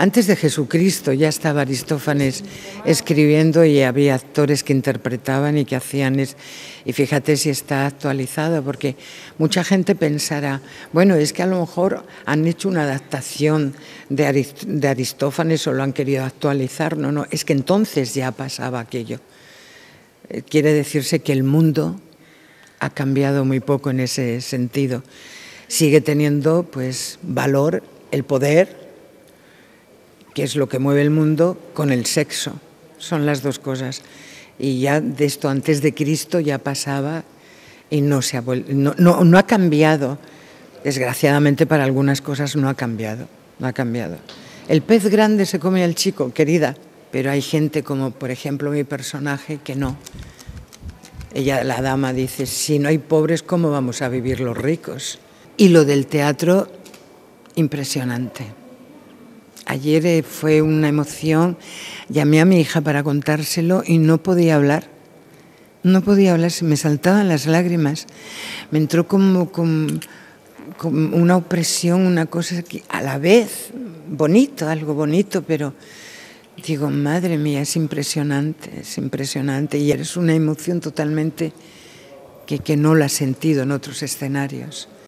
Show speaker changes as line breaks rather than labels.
Antes de Jesucristo ya estaba Aristófanes escribiendo y había actores que interpretaban y que hacían... Es, y fíjate si está actualizado, porque mucha gente pensará, bueno, es que a lo mejor han hecho una adaptación de, de Aristófanes o lo han querido actualizar. No, no, es que entonces ya pasaba aquello. Eh, quiere decirse que el mundo ha cambiado muy poco en ese sentido. Sigue teniendo pues valor el poder, que es lo que mueve el mundo, con el sexo. Son las dos cosas. Y ya de esto antes de Cristo ya pasaba y no, se ha, no, no, no ha cambiado. Desgraciadamente para algunas cosas no ha cambiado. No ha cambiado. El pez grande se come al chico, querida, pero hay gente como por ejemplo mi personaje que no. Ella, la dama, dice, si no hay pobres, ¿cómo vamos a vivir los ricos? Y lo del teatro, impresionante. Ayer eh, fue una emoción. Llamé a mi hija para contárselo y no podía hablar. No podía hablar, se me saltaban las lágrimas. Me entró como, una opresión, una cosa que a la vez bonito, algo bonito, pero digo, madre mía, es impresionante, es impresionante. Y es una emoción totalmente que, que no la he sentido en otros escenarios.